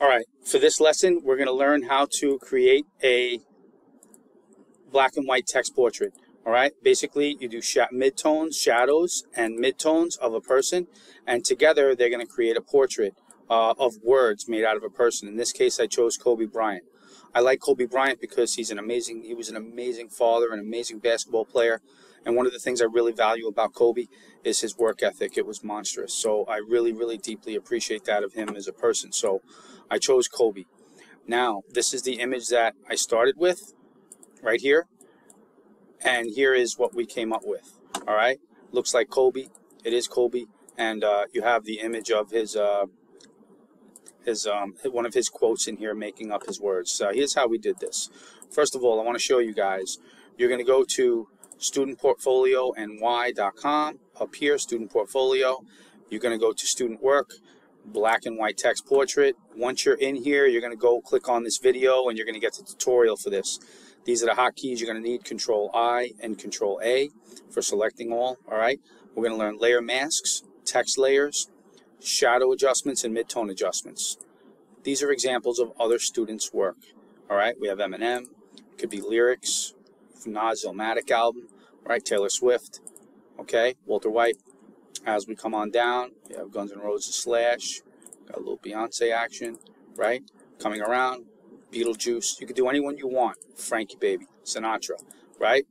All right, for this lesson, we're going to learn how to create a black and white text portrait. All right, basically you do sh midtones, shadows, and midtones of a person, and together they're going to create a portrait uh, of words made out of a person. In this case, I chose Kobe Bryant. I like Kobe Bryant because he's an amazing, he was an amazing father, an amazing basketball player, and one of the things I really value about Kobe is his work ethic. It was monstrous. So I really, really deeply appreciate that of him as a person. So I chose Kobe. Now, this is the image that I started with right here. And here is what we came up with. All right. Looks like Kobe. It is Kobe. And uh, you have the image of his, uh, his um, one of his quotes in here making up his words. So here's how we did this. First of all, I want to show you guys. You're going to go to studentportfolio.ny.com. Up here, student portfolio. You're going to go to student work, black and white text portrait. Once you're in here, you're going to go click on this video and you're going to get the tutorial for this. These are the hotkeys you're going to need, Control I and Control A for selecting all. All right. We're going to learn layer masks, text layers, shadow adjustments, and midtone adjustments. These are examples of other students' work. All right. We have Eminem. Could be lyrics, from Illmatic album, right? Taylor Swift, okay? Walter White. As we come on down, you have Guns N' Roses Slash, got a little Beyonce action, right? Coming around, Beetlejuice. You could do anyone you want. Frankie Baby, Sinatra, right?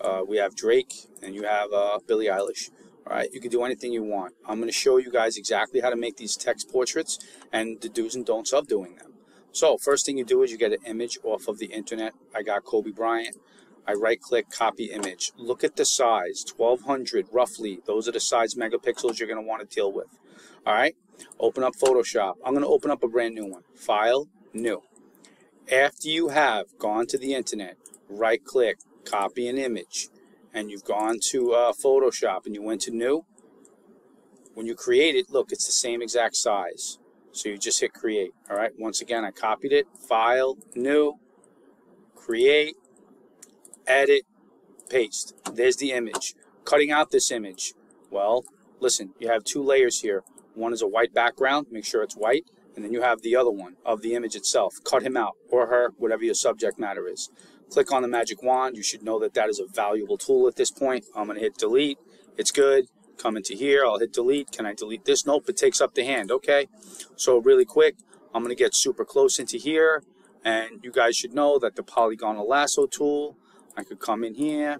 Uh, we have Drake, and you have uh, Billie Eilish. All right, you can do anything you want. I'm going to show you guys exactly how to make these text portraits and the do's and don'ts of doing them. So first thing you do is you get an image off of the internet. I got Kobe Bryant. I right click copy image. Look at the size, 1200 roughly. Those are the size megapixels you're going to want to deal with. All right, open up Photoshop. I'm going to open up a brand new one. File, new. After you have gone to the internet, right click, copy an image, and you've gone to uh, Photoshop and you went to new, when you create it, look, it's the same exact size. So you just hit create. All right, once again, I copied it, file, new, create, edit, paste. There's the image. Cutting out this image. Well, listen, you have two layers here. One is a white background, make sure it's white, and then you have the other one of the image itself. Cut him out, or her, whatever your subject matter is. Click on the magic wand. You should know that that is a valuable tool at this point. I'm going to hit delete. It's good. Come into here. I'll hit delete. Can I delete this? Nope, it takes up the hand. Okay. So really quick, I'm going to get super close into here. And you guys should know that the polygonal lasso tool I could come in here,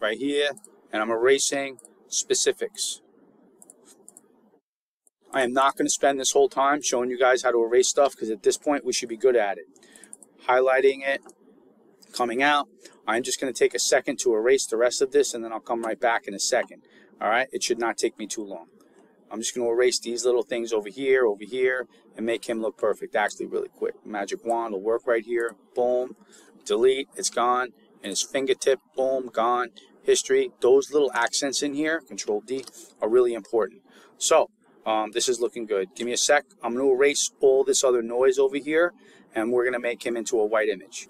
right here, and I'm erasing specifics. I am not going to spend this whole time showing you guys how to erase stuff because at this point we should be good at it. Highlighting it, coming out. I'm just going to take a second to erase the rest of this and then I'll come right back in a second. All right, it should not take me too long. I'm just going to erase these little things over here, over here, and make him look perfect actually really quick. Magic wand will work right here. Boom delete, it's gone, and his fingertip, boom, gone. History, those little accents in here, Control D, are really important. So, um, this is looking good. Give me a sec. I'm going to erase all this other noise over here, and we're going to make him into a white image.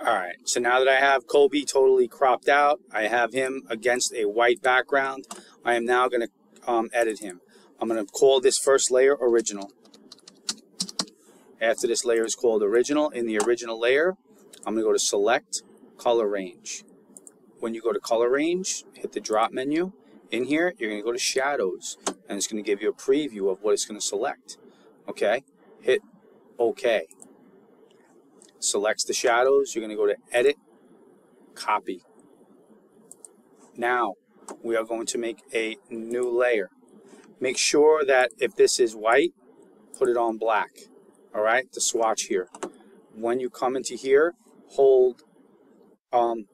All right, so now that I have Kobe totally cropped out, I have him against a white background. I am now going to um, edit him. I'm going to call this first layer original. After this layer is called original, in the original layer, I'm going to go to select color range. When you go to color range, hit the drop menu. In here, you're going to go to shadows and it's going to give you a preview of what it's going to select. Okay, hit OK. Selects the shadows. You're going to go to edit, copy. Now, we are going to make a new layer. Make sure that if this is white, put it on black. All right, the swatch here. When you come into here, hold, um,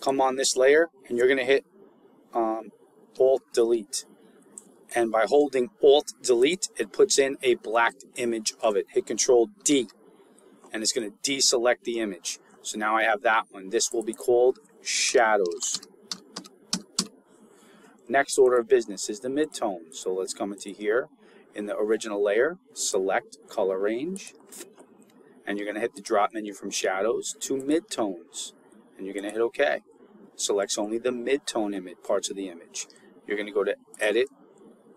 come on this layer, and you're going to hit um, Alt Delete. And by holding Alt Delete, it puts in a black image of it. Hit Control D, and it's going to deselect the image. So now I have that one. This will be called Shadows. Next order of business is the midtone. So let's come into here in the original layer, select color range, and you're going to hit the drop menu from shadows to midtones and you're going to hit OK. Selects only the midtone image parts of the image. You're going to go to edit,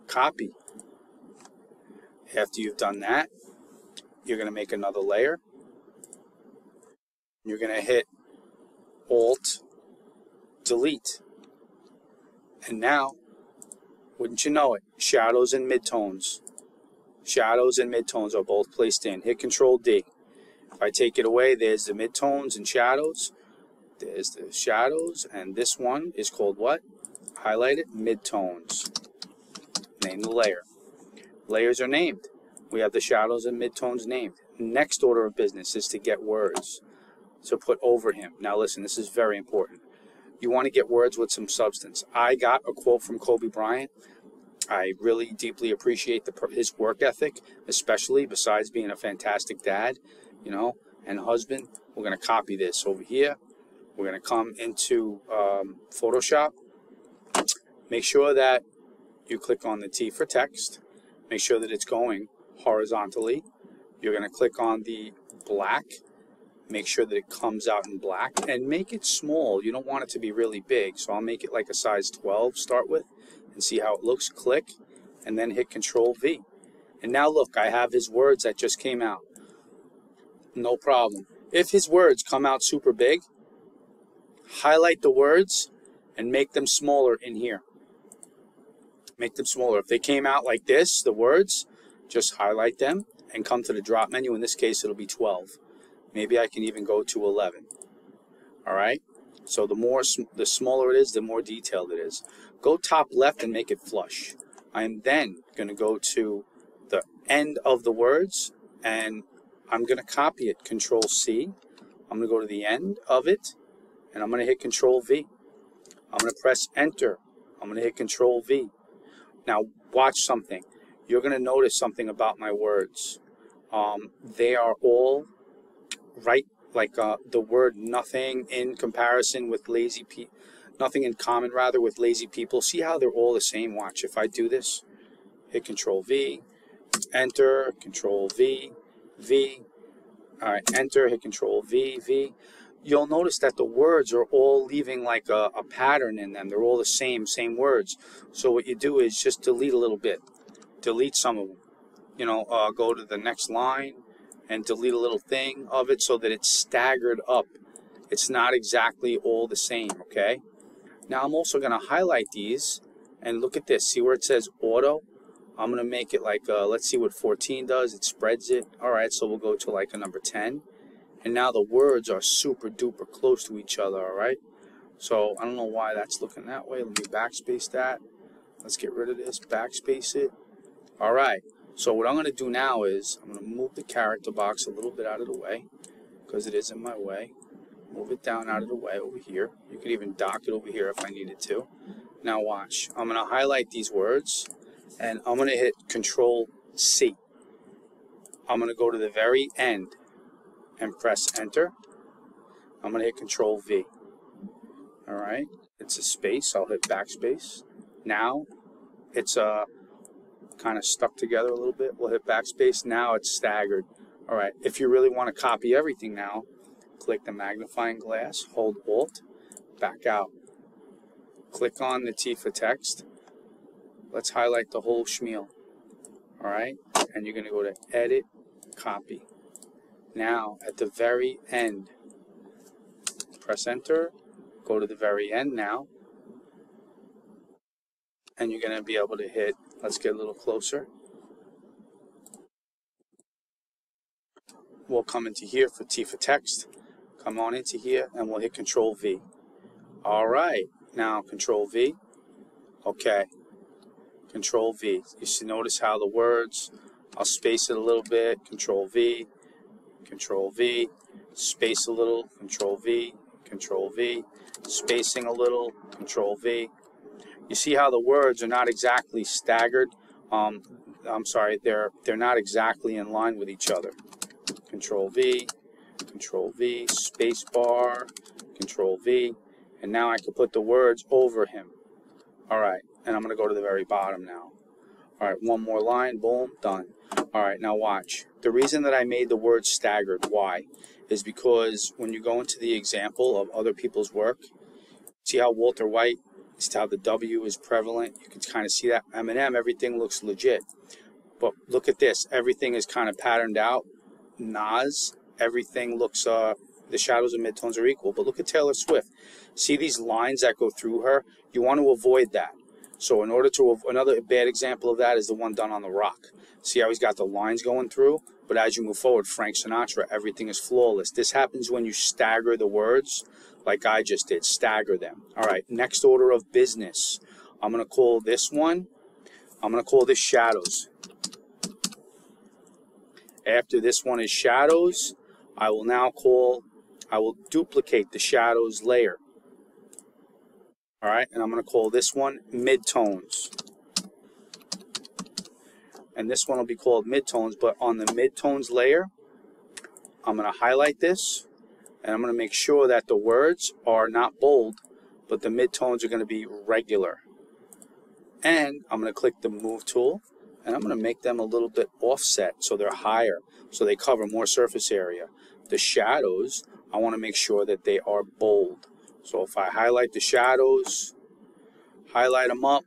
copy. After you've done that, you're going to make another layer. You're going to hit Alt, Delete. And now, wouldn't you know it, shadows and midtones. Shadows and midtones are both placed in. Hit Control D. If I take it away, there's the midtones and shadows. There's the shadows, and this one is called what? Highlight it, midtones. Name the layer. Layers are named. We have the shadows and midtones named. Next order of business is to get words. So put over him. Now listen, this is very important. You want to get words with some substance. I got a quote from Kobe Bryant. I really deeply appreciate the, his work ethic, especially besides being a fantastic dad, you know, and husband. We're going to copy this over here. We're going to come into um, Photoshop. Make sure that you click on the T for text. Make sure that it's going horizontally. You're going to click on the black. Make sure that it comes out in black and make it small. You don't want it to be really big. So I'll make it like a size 12 start with and see how it looks. Click and then hit Control V. And now look, I have his words that just came out. No problem. If his words come out super big, highlight the words and make them smaller in here make them smaller. If they came out like this, the words, just highlight them and come to the drop menu. In this case, it'll be 12. Maybe I can even go to 11. All right? So the more, the smaller it is, the more detailed it is. Go top left and make it flush. I am then going to go to the end of the words and I'm going to copy it, Control C. I'm going to go to the end of it and I'm going to hit Control V. I'm going to press Enter. I'm going to hit Control V. Now, watch something. You're going to notice something about my words. Um, they are all right, like uh, the word nothing in comparison with lazy people, nothing in common rather with lazy people. See how they're all the same? Watch. If I do this, hit Control V, Enter, Control V, V. All right, Enter, hit Control V, V you'll notice that the words are all leaving like a, a, pattern in them. They're all the same, same words. So what you do is just delete a little bit. Delete some of them. You know, uh, go to the next line and delete a little thing of it so that it's staggered up. It's not exactly all the same, okay? Now I'm also going to highlight these and look at this. See where it says auto? I'm going to make it like, uh, let's see what 14 does. It spreads it. All right, so we'll go to like a number 10 and now the words are super duper close to each other, all right? So I don't know why that's looking that way. Let me backspace that. Let's get rid of this, backspace it. All right, so what I'm gonna do now is I'm gonna move the character box a little bit out of the way because it is in my way. Move it down out of the way over here. You could even dock it over here if I needed to. Now watch, I'm gonna highlight these words and I'm gonna hit Control C. I'm gonna go to the very end and press enter. I'm going to hit control V. All right, it's a space. I'll hit backspace. Now it's uh, kind of stuck together a little bit. We'll hit backspace. Now it's staggered. All right, if you really want to copy everything now, click the magnifying glass, hold Alt, back out. Click on the T for text. Let's highlight the whole schmeal. All right, and you're going to go to Edit, Copy. Now, at the very end, press enter, go to the very end now, and you're going to be able to hit, let's get a little closer. We'll come into here for T for text, come on into here, and we'll hit Control V. All right, now Control V, okay, Control V. You should notice how the words, I'll space it a little bit, Control V, Control V, space a little, Control V, Control V, spacing a little, Control V. You see how the words are not exactly staggered. Um, I'm sorry, they're they're not exactly in line with each other. Control V, Control V, space bar, Control V, and now I can put the words over him. All right, and I'm going to go to the very bottom now. All right, one more line, boom, done. All right, now watch. The reason that I made the word staggered, why, is because when you go into the example of other people's work, see how Walter White, see how the W is prevalent. You can kind of see that Eminem, everything looks legit. But look at this. Everything is kind of patterned out. Nas, everything looks, uh, the shadows and midtones are equal. But look at Taylor Swift. See these lines that go through her? You want to avoid that. So in order to, another bad example of that is the one done on The Rock. See how he's got the lines going through? But as you move forward, Frank Sinatra, everything is flawless. This happens when you stagger the words, like I just did, stagger them. All right, next order of business. I'm going to call this one, I'm going to call this shadows. After this one is shadows, I will now call, I will duplicate the shadows layer. All right, and I'm going to call this one midtones. And this one will be called midtones, but on the midtones layer, I'm going to highlight this, and I'm going to make sure that the words are not bold, but the midtones are going to be regular. And I'm going to click the Move tool, and I'm going to make them a little bit offset so they're higher, so they cover more surface area. The shadows, I want to make sure that they are bold. So if I highlight the shadows, highlight them up,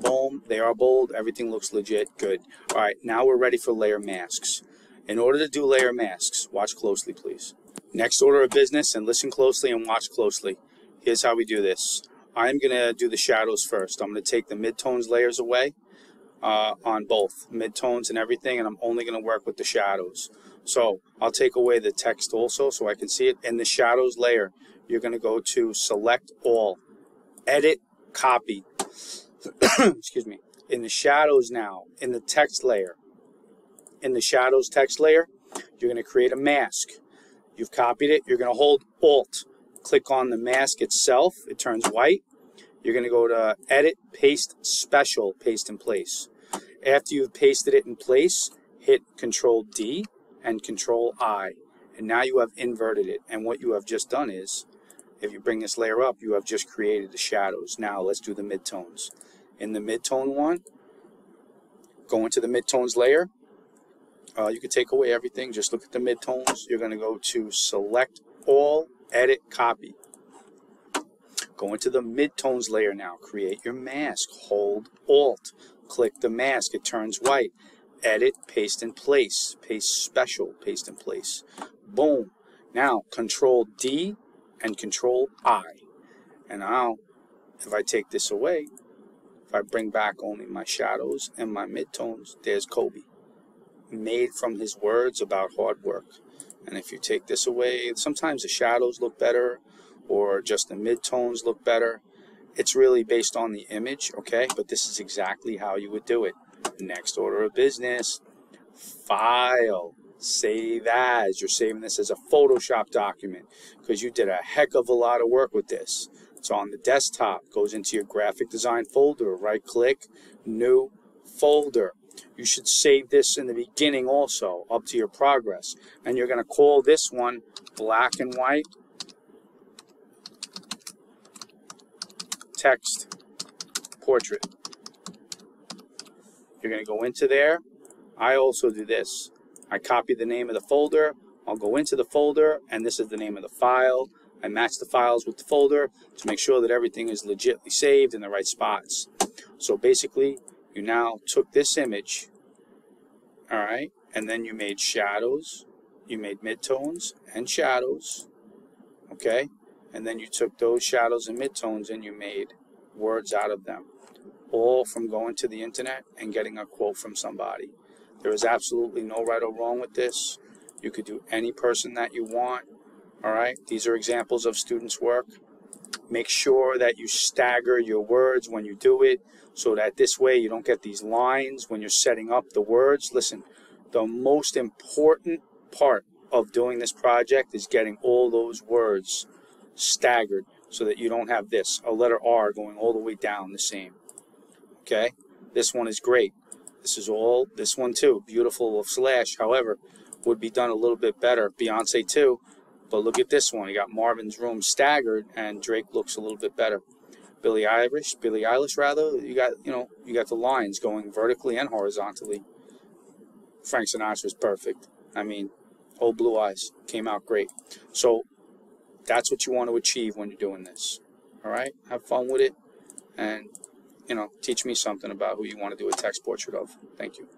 boom, they are bold, everything looks legit, good. All right, now we're ready for layer masks. In order to do layer masks, watch closely please. Next order of business, and listen closely and watch closely. Here's how we do this. I'm going to do the shadows first. I'm going to take the midtones layers away uh, on both midtones and everything, and I'm only going to work with the shadows. So I'll take away the text also so I can see it. In the shadows layer, you're going to go to select all, edit, copy. Excuse me. In the shadows now, in the text layer, in the shadows text layer, you're going to create a mask. You've copied it. You're going to hold Alt. Click on the mask itself. It turns white. You're going to go to Edit, Paste, Special, Paste in Place. After you've pasted it in place, hit Control D and Control I. And now you have inverted it. And what you have just done is, if you bring this layer up, you have just created the shadows. Now let's do the midtones. In the midtone one, go into the midtones layer. Uh, you can take away everything. Just look at the midtones. You're going to go to Select All, Edit, Copy. Go into the midtones layer now. Create your mask. Hold Alt. Click the mask. It turns white. Edit, paste in place. Paste special, paste in place. Boom. Now, Control D and Control I. And now, if I take this away, if I bring back only my shadows and my midtones, there's Kobe. Made from his words about hard work. And if you take this away, sometimes the shadows look better, or just the midtones look better. It's really based on the image, okay? But this is exactly how you would do it. Next order of business, file, save as. You're saving this as a Photoshop document because you did a heck of a lot of work with this. It's on the desktop, goes into your graphic design folder, right click, new folder. You should save this in the beginning also, up to your progress. And you're going to call this one black and white text portrait. You're going to go into there. I also do this. I copy the name of the folder. I'll go into the folder, and this is the name of the file. I match the files with the folder to make sure that everything is legitly saved in the right spots. So basically, you now took this image, all right, and then you made shadows, you made midtones and shadows, okay, and then you took those shadows and midtones and you made words out of them, all from going to the internet and getting a quote from somebody. There is absolutely no right or wrong with this. You could do any person that you want. All right, these are examples of students' work. Make sure that you stagger your words when you do it so that this way you don't get these lines when you're setting up the words. Listen, the most important part of doing this project is getting all those words staggered so that you don't have this, a letter R going all the way down the same. Okay? This one is great. This is all, this one too, beautiful Slash, however, would be done a little bit better. Beyonce too, but look at this one. You got Marvin's Room staggered, and Drake looks a little bit better. Billie Eilish, Billie Eilish rather, you got, you know, you got the lines going vertically and horizontally. Frank Sinatra's perfect. I mean, Old Blue Eyes came out great. So that's what you want to achieve when you're doing this. All right? Have fun with it and, you know, teach me something about who you want to do a text portrait of. Thank you.